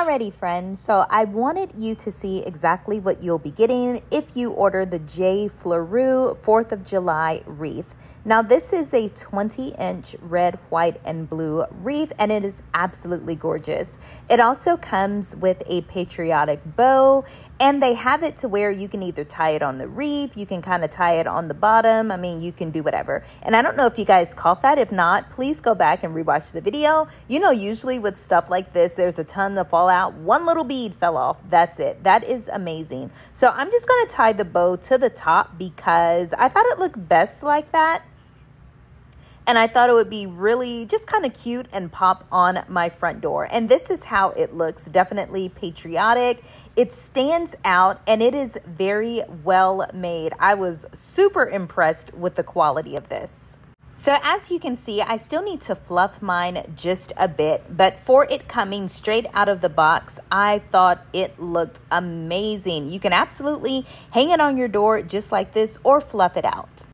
Alrighty, friends. So I wanted you to see exactly what you'll be getting if you order the J'FLORU 4th of July wreath. Now, this is a 20 inch red, white, and blue wreath, and it is absolutely gorgeous. It also comes with a patriotic bow, and they have it to where you can either tie it on the wreath, you can kind of tie it on the bottom. I mean, you can do whatever. And I don't know if you guys caught that. If not, please go back and rewatch the video. You know, usually with stuff like this, there's a ton of fall out. One little bead fell off. That's it. That is amazing. So I'm just going to tie the bow to the top because I thought it looked best like that and I thought it would be really just kind of cute and pop on my front door. And this is how it looks definitely patriotic. It stands out and it is very well made. I was super impressed with the quality of this. So as you can see, I still need to fluff mine just a bit, but for it coming straight out of the box, I thought it looked amazing. You can absolutely hang it on your door just like this or fluff it out.